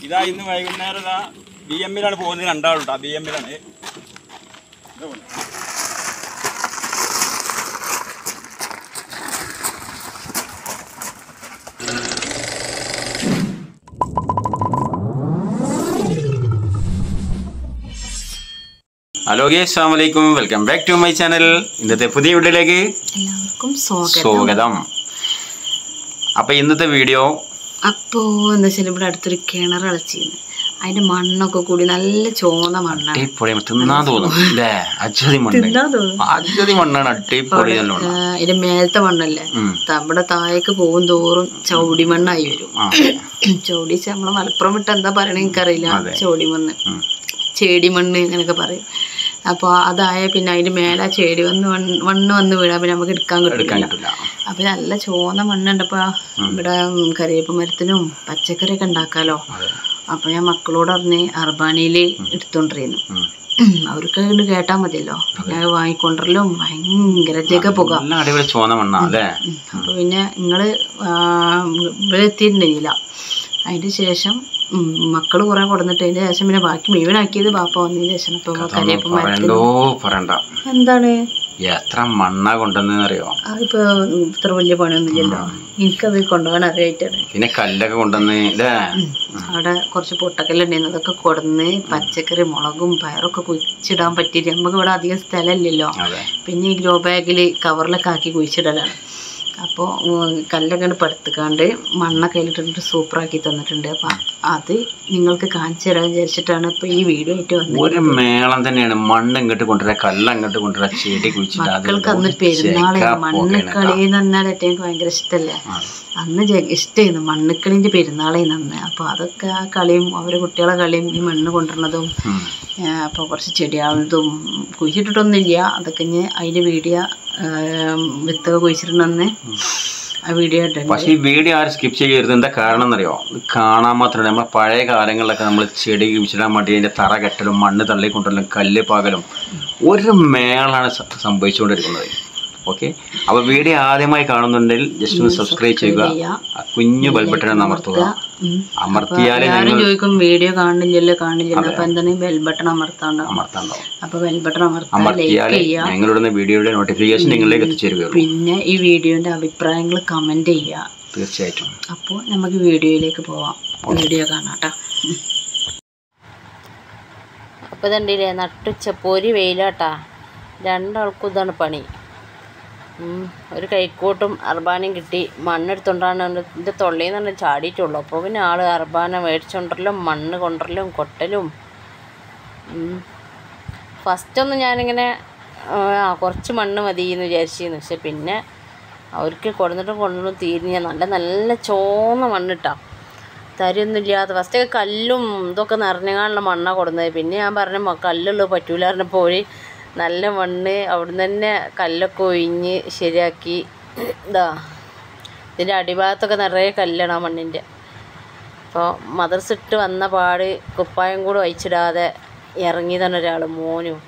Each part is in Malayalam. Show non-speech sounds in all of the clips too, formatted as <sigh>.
ഇതാ ഇന്ന് വൈകുന്നേരം ഇതാ ബി എമ്മിലാണ് പോകുന്നത് രണ്ടാളുണ്ടാ ബി എമ്മിലാണ് ഹലോ ഗേ അസ്സാം വലൈക്കും welcome back to my channel ഇന്നത്തെ പുതിയ വീഡിയോയിലേക്ക് എല്ലാവർക്കും സ്വാഗതം. അപ്പം ഇന്നത്തെ വീഡിയോ അപ്പോ എന്താ വെച്ചാൽ ഇവിടെ അടുത്തൊരു കിണർ അളച്ചിരുന്നു അതിന്റെ മണ്ണൊക്കെ കൂടി നല്ല ചോന്ന മണ്ണാണ്. തിന്നാൻ തോന്നും. അതിന്റെ മേലത്തെ മണ്ണല്ലേ. നമ്മുടെ താഴേക്ക് പോകും തോറും ചൗടി മണ്ണായി വരും. ചൗടി നമ്മളെ മലപ്പുറം വിട്ട് എന്താ പറയണേ എനിക്കറിയില്ല. ചോടി മണ്ണ്. ചേടി മണ്ണ് അങ്ങനെയൊക്കെ പറയും. അപ്പോൾ അതായ പിന്നെ അതിന്റെ മേലെ ചെടി വന്ന് മണ്ണ് വന്ന് വീഴാൻ പിന്നെ നമുക്ക് എടുക്കാൻ കിട്ടില്ല അപ്പം നല്ല ചോന്ന മണ്ണുണ്ടപ്പോ ഇവിടെ കറിവേപ്പ് മരത്തിനും പച്ചക്കറിയൊക്കെ ഉണ്ടാക്കാലോ. അപ്പം ഞാൻ മക്കളോട് പറഞ്ഞ് അർബാനയിൽ എടുത്തോണ്ടിരുന്നു. അവർക്ക് ഇത് കേട്ടാ മതിയല്ലോ. പിന്നെ വാങ്ങിക്കൊണ്ടല്ലോ ഭയങ്കര ജഗ പുക. അപ്പൊ പിന്നെ നിങ്ങൾ ഇവിടെ എത്തിയിട്ടുണ്ടെങ്കില അതിന്റെ ശേഷം മക്കൾ കുറെ കൊടുന്നിട്ട് അതിന് ശേഷം പിന്നെ ബാക്കി മുഴുവനാക്കിയത് ബാപ്പ വന്നതിന് ശേഷം. എന്താണ്? എത്ര മണ്ണ കൊണ്ടുവന്നെന്ന് അറിയോ അതിപ്പോ ഇത്ര വലിയ പണിയൊന്നുമില്ലല്ലോ. എനിക്കത് കൊണ്ടുപോകാൻ അറിയായിട്ടാണ്. പിന്നെ കല്ലൊക്കെ കൊണ്ടുവന്ന് അവിടെ കുറച്ച് പൊട്ടക്കല്ലുണ്ടായിരുന്നു അതൊക്കെ കൊടുന്ന് പച്ചക്കറി മുളകും പയറൊക്കെ കുഴിച്ചിടാൻ പറ്റിയിട്ട് നമുക്ക് ഇവിടെ അധികം സ്ഥലമില്ലല്ലോ. പിന്നെ ഈ ഗ്രോ ബാഗിൽ കവറിലൊക്കെ ആക്കി കുഴിച്ചിടലാണ്. അപ്പോൾ കല്ലൊക്കെ പടുത്തുക്കാണ്ട് മണ്ണൊക്കെ അതിലിട്ടിട്ട് സൂപ്പറാക്കി തന്നിട്ടുണ്ട്. അപ്പം അത് നിങ്ങൾക്ക് കാണിച്ചു തരാൻ വിചാരിച്ചിട്ടാണ് ഇപ്പൊ ഈ വീഡിയോ ആയിട്ട് വന്നത്. ഒരു മേളം തന്നെയാണ്. മണ്ണ് ഇങ്ങോട്ട് കൊണ്ടുവരാ കല്ല് അങ്ങോട്ട് കൊണ്ടുവരാ ചെടി കുഴിച്ചിട്ട് മക്കൾക്ക് അന്ന് പെരുന്നാളെ മണ്ണുക്കളി എന്ന് പറഞ്ഞാൽ ഏറ്റവും ഭയങ്കര ഇഷ്ടമല്ലേ അന്ന് ഇഷ്ടമായിരുന്നു മണ്ണുക്കളിന്റെ പെരുന്നാളായിരുന്നു അന്ന്. അപ്പൊ അതൊക്കെ ആ കളിയും അവരെ കുട്ടികളെ കളിയും ഈ മണ്ണ് കൊണ്ടുവരണതും അപ്പോൾ കുറച്ച് ചെടിയാളതും കുഴിച്ചിട്ടിട്ടൊന്നുമില്ല. അതൊക്കെ ഇനി അതിന്റെ വീഡിയോ വിത്തൊക്കെ കുഴിച്ചിട്ടുണ്ടെന്ന് ആ വീഡിയോ പക്ഷേ ഈ വീഡിയോ ആരും സ്കിപ്പ് ചെയ്യരുത്. എന്താ കാരണം എന്നറിയോ കാണാൻ മാത്രമല്ല നമ്മളെ പഴയ കാലങ്ങളിലൊക്കെ നമ്മൾ ചെടി കുഴിച്ചിടാൻ വേണ്ടി അതിന്റെ തറ കെട്ടലും മണ്ണ് തള്ളിക്കൊണ്ടല്ലും കല്ല് പാകലും ഒരു മേളാണ് സംഭവിച്ചുകൊണ്ടിരിക്കുന്നത്. ഓക്കെ അപ്പോൾ വീഡിയോ ആദ്യമായി കാണുന്നുണ്ടെങ്കിൽ ജസ്റ്റ് ഒന്ന് സബ്സ്ക്രൈബ് ചെയ്യുക. കുഞ്ഞു ബെൽബട്ടൺ അമർത്തുക. അമർത്തിയാലേ ചോദിക്കും വീഡിയോ കാണുന്നില്ലല്ലോ അപ്പൊ എന്താണ്? അപ്പൊ അമർത്തിയാലേ ചെയ്യുക ഞങ്ങളിടുന്ന വീഡിയോയുടെ നോട്ടിഫിക്കേഷൻ നിങ്ങളിലേക്ക് എത്തിച്ചേരുക പിന്നെ ഈ വീഡിയോന്റെ അഭിപ്രായങ്ങൾ കമന്റ് ചെയ്യുക. തീർച്ചയായിട്ടും. അപ്പോൾ നമുക്ക് വീഡിയോയിലേക്ക് പോവാം. വീഡിയോ കാണാട്ടോ അപ്പോൾ ഇതുണ്ടല്ലേ നട്ടുച്ച പൊരി വെയിലാട്ടാ. രണ്ടാൾക്കും ഇതാണ് പണി. ഒരു കൈക്കോട്ടും അർബാനയും കിട്ടി. മണ്ണെടുത്തോണ്ടാണ് എന്റെ തൊള്ളയിൽ നിന്ന് ചാടിയിട്ടുള്ളൂ. അപ്പോൾ പിന്നെ ആൾ അർബാന മേടിച്ചുകൊണ്ടല്ലോ മണ്ണ് കൊണ്ടല്ലോ കൊട്ടലും. ഫസ്റ്റൊന്നും ഞാനിങ്ങനെ ആ കുറച്ച് മണ്ണ് മതി എന്ന് വിചാരിച്ചിരുന്നു പക്ഷെ പിന്നെ അവർക്ക് കൊടുന്നിട്ടും കൊണ്ടിട്ടും തീരിഞ്ഞ നല്ല നല്ല ചോന്ന മണ്ണിട്ടാ. തരിയൊന്നും ഇല്ലാത്ത ഫസ്റ്റൊക്കെ കല്ലും ഇതൊക്കെ നിറഞ്ഞങ്ങാനുള്ള മണ്ണാണ് കൊടുന്നത്. പിന്നെ ഞാൻ പറഞ്ഞു കല്ലുള്ളൂ പറ്റൂല പറഞ്ഞപ്പോൾ നല്ല മണ്ണ് അവിടുന്ന് തന്നെ കല്ലൊക്കെ ഒഴിഞ്ഞ് ശരിയാക്കി. ഇതാ ഇതിന്റെ അടിഭാഗത്തൊക്കെ നിറയെ കല്ലാണ് ആ മണ്ണിന്റെ അപ്പോൾ മദർസ് ഇട്ട് വന്ന പാട് കുപ്പായം കൂടെ ഒഴിച്ചിടാതെ ഇറങ്ങി തന്നെ ഒരാൾ മോനും.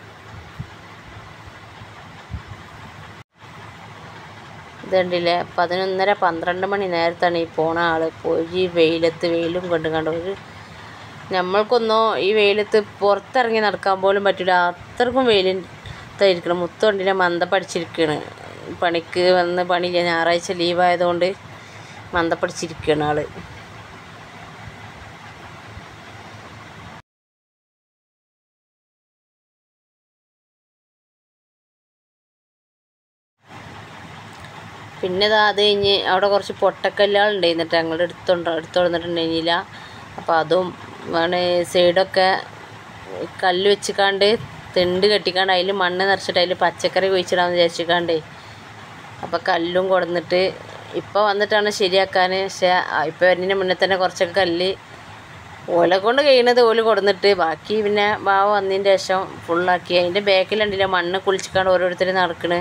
ഇതുണ്ടല്ലേ പതിനൊന്നര പന്ത്രണ്ട് മണി നേരത്താണ് ഈ പോണ ആൾ പോയി വെയിലത്ത് വെയിലും കണ്ടും കണ്ട് ഒരു നമ്മൾക്കൊന്നോ ഈ വെയിലത്ത് പുറത്തിറങ്ങി നടക്കാൻ പോലും പറ്റില്ല. അത്രക്കും വെയിലിരിക്കണം മുത്തുകൊണ്ടിനെ മന്ദപ്പടിച്ചിരിക്കുകയാണ് പണിക്ക് വന്ന് പണിയില്ല. ഞായറാഴ്ച ലീവായതുകൊണ്ട് മന്ദപ്പടിച്ചിരിക്കുകയാണ് ആൾ. പിന്നെ ഇതാ അത് കഴിഞ്ഞ് അവിടെ കുറച്ച് പൊട്ടക്കല്ലുകളുണ്ടായിരുന്നിട്ട് ഞങ്ങളുടെ എടുത്തോണ്ട് എടുത്തു കൊടുത്തിട്ടുണ്ടായിരുന്നില്ല അപ്പോൾ അതും വേണേ സൈഡൊക്കെ കല്ല് വെച്ചിക്കാണ്ട് തെണ്ട് കെട്ടിക്കാണ്ട് അതിൽ മണ്ണ് നിറച്ചിട്ട് അതിൽ പച്ചക്കറി കുഴിച്ചിടാമെന്ന് വിചാരിച്ചിക്കാണ്ടേ അപ്പോൾ കല്ലും കൊടുന്നിട്ട് ഇപ്പോൾ വന്നിട്ടാണ് ശരിയാക്കാൻ പക്ഷേ ഇപ്പോൾ വരുന്നതിന് മുന്നേ തന്നെ കുറച്ചൊക്കെ കല്ല് ഓല കൊണ്ട് കഴിയുന്നത് ഓൽ കൊടുന്നിട്ട് ബാക്കി പിന്നെ ബാവ് വന്നതിന്റെ ശേഷം ഫുള്ളാക്കി അതിന്റെ ബാക്കിലുണ്ടല്ലോ മണ്ണ് കുളിച്ചിക്കാണ്ട് ഓരോരുത്തർ നടക്കണ്.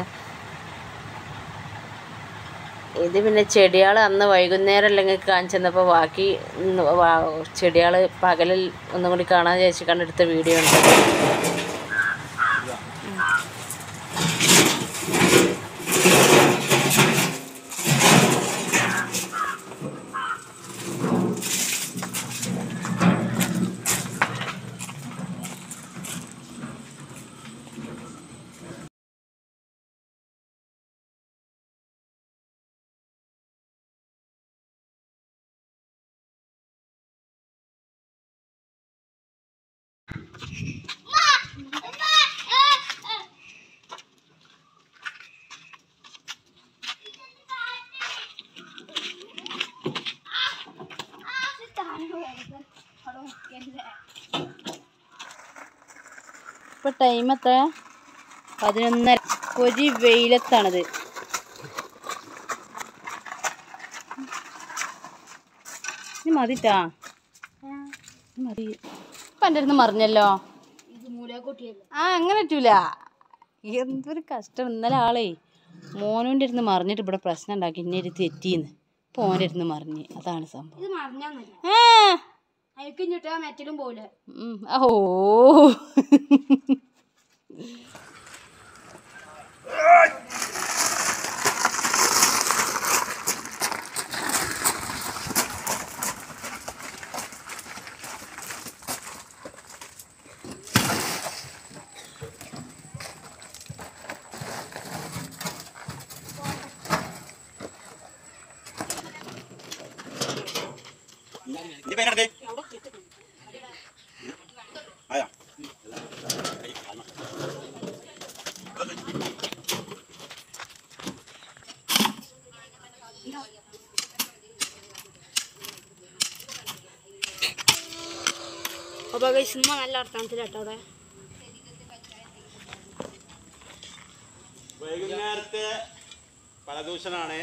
ഇത് പിന്നെ ചെടികൾ അന്ന് വൈകുന്നേരം അല്ലെങ്കിൽ കാണിച്ചെന്നപ്പോൾ ബാക്കി ചെടികൾ പകലിൽ ഒന്നും കൂടി കാണാൻ ചേച്ചി കണ്ടെടുത്ത വീഡിയോ ഉണ്ട്. ഇപ്പൊ ടൈം എത്ര? പതിനൊന്നര. കൊതി വെയിലത്താണത്. ഇനി മതിട്ടാ? മതി. ഇപ്പൊ എന്റെ അടുത്ത് മറിഞ്ഞല്ലോ? ആ അങ്ങനെ പറ്റൂല. എന്തൊരു കഷ്ടം. ഇന്നലെ ആളേ മോനോന്റെ അടുത്ത് മറിഞ്ഞിട്ട് ഇവിടെ പ്രശ്നം ഉണ്ടാക്കി. ഇന്നെ ഒരു തെറ്റീന്ന്. ഇപ്പൊ ഓന്റെ അടുത്ത് മറിഞ്ഞ്. അതാണ് സംഭവം. അയക്കും ചുട്ടാ മെറ്റലും പോലെ ഉം. ഓ അപ്പൊ സിനിമ നല്ല അർത്ഥത്തിലാട്ടോ അവിടെ? വൈകുന്നേരത്തെ പലദൂഷണാണ്.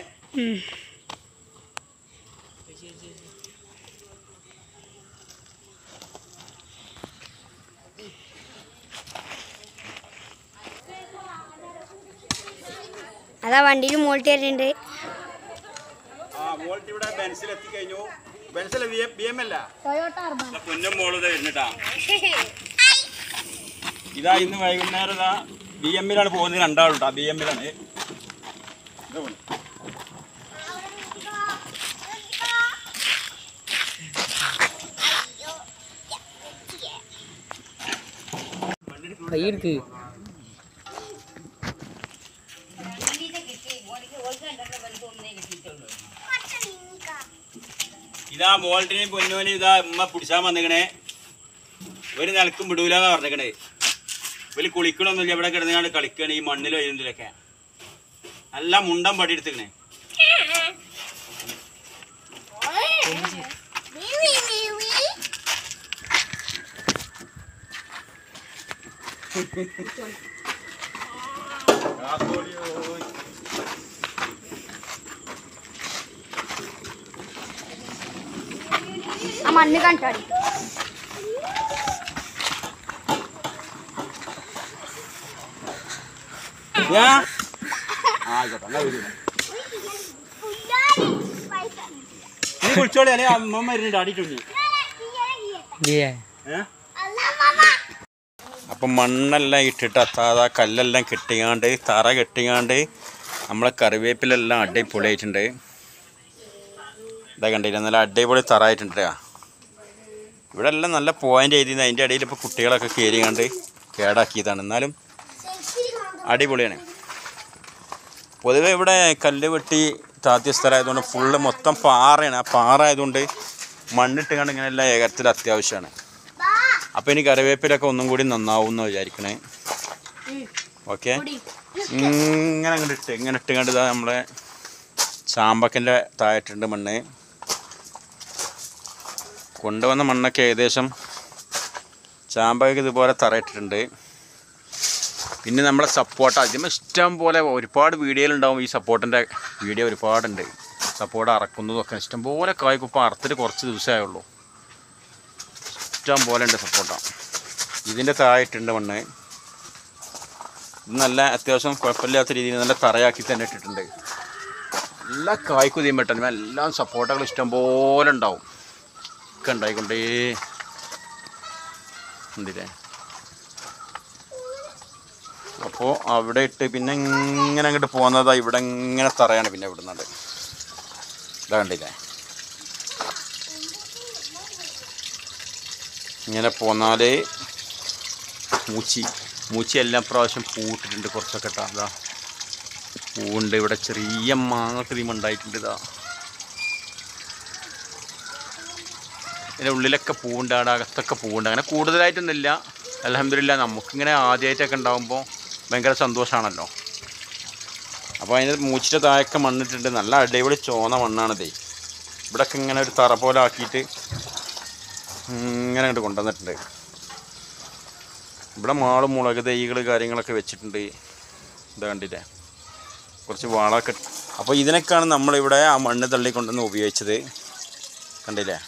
അതാ വണ്ടിയിൽ മോൾട്ടി വരുന്നുണ്ട്. <laughs> ഇതാ ഇന്ന് വൈകുന്നേരം ഇതാ ബി എമ്മിലാണ് പോകുന്നത് രണ്ടാളുണ്ടാ ബി എമ്മിലാണ് കൈയെടുക്ക് ഇതാ മോൾട്ടിനെ പൊന്നോനെ ഇതാ ഉമ്മ പിടിച്ചാൻ വന്നിക്കണേ. ഒരു നിലക്കും വിടൂലെന്നാ പറഞ്ഞേക്കണേ. വലിയ കുളിക്കണമൊന്നുമില്ല ഇവിടെ കിടന്നാണ്ട് കളിക്കണ ഈ മണ്ണിൽ വരുന്നതിലൊക്കെ. നല്ല മുണ്ടം പടിയെടുത്തിക്കണേ ആ മണ്ണ് കണ്ടാടി. <laughs> നീ കുളിച്ചോളി അല്ലെ? അമ്മ അടിയിട്ടുണ്ട്. അപ്പം മണ്ണെല്ലാം ഇട്ടിട്ട് അത്താതെ കല്ലെല്ലാം കെട്ടിയാണ്ട് തറ കെട്ടിയാണ്ട് നമ്മളെ കറിവേപ്പിലെല്ലാം അടിപൊളിയായിട്ടുണ്ട്. ഇതാ കണ്ടില്ല നല്ല അടിപൊളി തറ ആയിട്ടുണ്ട് ഇവിടെ എല്ലാം നല്ല പോയിന്റ് എഴുതിയത് അതിന്റെ ഇടയിൽ ഇപ്പോൾ കുട്ടികളൊക്കെ കയറി കണ്ട് കേടാക്കിയതാണ്. എന്നാലും അടിപൊളിയാണ്. പൊതുവെ ഇവിടെ കല്ല് വെട്ടി താത്തിയ സ്ഥലമായതുകൊണ്ട് ഫുള്ള് മൊത്തം പാറയാണ്. ആ പാറ ആയതുകൊണ്ട് മണ്ണിട്ട് കണ്ട് ഇങ്ങനെ എല്ലാം ഏകത്തിൽ അത്യാവശ്യമാണ്. അപ്പോൾ ഇനി കറിവേപ്പിലൊക്കെ ഒന്നും കൂടി നന്നാവും എന്ന് വിചാരിക്കണേ. ഓക്കെ? ഇങ്ങനെ അങ്ങോട്ട് ഇട്ട് ഇങ്ങനെ ഇട്ട് കണ്ട് നമ്മളെ ചാമ്പക്കന്റെ താഴെട്ടുണ്ട് മണ്ണ്. കൊണ്ടുവന്ന മണ്ണൊക്കെ ഏകദേശം ചാമ്പയ്ക്ക് ഇതുപോലെ തറയിട്ടിട്ടുണ്ട്. പിന്നെ നമ്മളെ സപ്പോർട്ട് അതിന് ഇഷ്ടം പോലെ ഒരുപാട് വീഡിയോയിലുണ്ടാവും ഈ സപ്പോർട്ടിന്റെ വീഡിയോ ഒരുപാടുണ്ട്. സപ്പോർട്ട് അറക്കുന്നതൊക്കെ ഇഷ്ടം പോലെ കായ്ക്കുപ്പം അറുത്തിട്ട് കുറച്ച് ദിവസമേ ഉള്ളൂ ഇഷ്ടം പോലെ ഉണ്ട് സപ്പോർട്ട ഇതിന്റെ താഴെയിട്ടുണ്ട് മണ്ണ്. ഇത് നല്ല അത്യാവശ്യം കുഴപ്പമില്ലാത്ത രീതിയിൽ നല്ല തറയാക്കി തന്നെ ഇട്ടിട്ടുണ്ട്. എല്ലാ കായ്ക്കുതിയും പെട്ടെന്ന് എല്ലാം സപ്പോർട്ടുകൾ ഇഷ്ടം പോലെ ഉണ്ടാവും. ഒക്കെ ഉണ്ടായിക്കൊണ്ടേ എന്തില്ലേ അപ്പോൾ അവിടെ ഇട്ട് പിന്നെ ഇങ്ങനെ അങ്ങോട്ട് പോകുന്നതാ ഇവിടെ ഇങ്ങനെ തറയാണ് പിന്നെ വിടുന്നത് ഇതാ കണ്ടില്ലേ? ഇങ്ങനെ പോന്നാലേ മൂച്ചി മൂച്ചി എല്ലാം പ്രാവശ്യം പൂട്ടിട്ടുണ്ട് കുറച്ചൊക്കെ കേട്ടോ അതാ പൂവുണ്ട് ഇവിടെ. ചെറിയ മാങ്ങ ക്രീം ഉണ്ടായിട്ടുണ്ട് ഇതാ. ഇതിന്റെ ഉള്ളിലൊക്കെ പൂവുണ്ട് അവിടെ അകത്തൊക്കെ പൂവുണ്ട്. അങ്ങനെ കൂടുതലായിട്ടൊന്നുമില്ല. അലഹമില്ല നമുക്കിങ്ങനെ ആദ്യമായിട്ടൊക്കെ ഉണ്ടാകുമ്പോൾ ഭയങ്കര സന്തോഷമാണല്ലോ അപ്പോൾ അതിന് മൂച്ചിന്റെ താഴൊക്കെ മണ്ണിട്ടുണ്ട്. നല്ല അടിപൊളി ചോന്ന മണ്ണാണിതേ. ഇവിടെയൊക്കെ ഇങ്ങനെ ഒരു തറ പോലെ ആക്കിയിട്ട് ഇങ്ങനെ അങ്ങോട്ട് കൊണ്ടുവന്നിട്ടുണ്ട്. ഇവിടെ മാൾ മുളക് തൈകൾ കാര്യങ്ങളൊക്കെ വെച്ചിട്ടുണ്ട്. ഇതാ കണ്ടില്ലേ? കുറച്ച് വാളൊക്കെ അപ്പോൾ ഇതിനൊക്കെയാണ് നമ്മളിവിടെ ആ മണ്ണ് തള്ളി കൊണ്ടുവന്ന് ഉപയോഗിച്ചത്. കണ്ടില്ലേ?